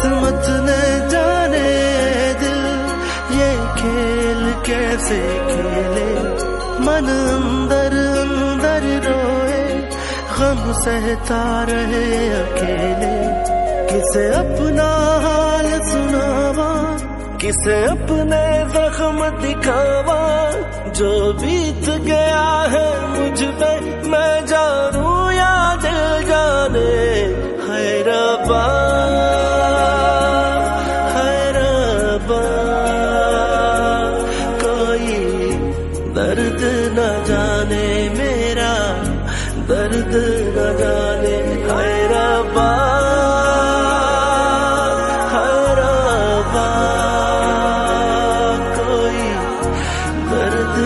किस्मत ने जाने दिल, ये खेल कैसे खेले? मन अंदर अंदर रोए, गम सहता रहे अकेले। किसे अपना हाल सुनावा, किसे अपने जख्म दिखावा? जो बीत गया दर्द न जाने मेरा दर्द न जाने हैराबा हैराबा कोई दर्द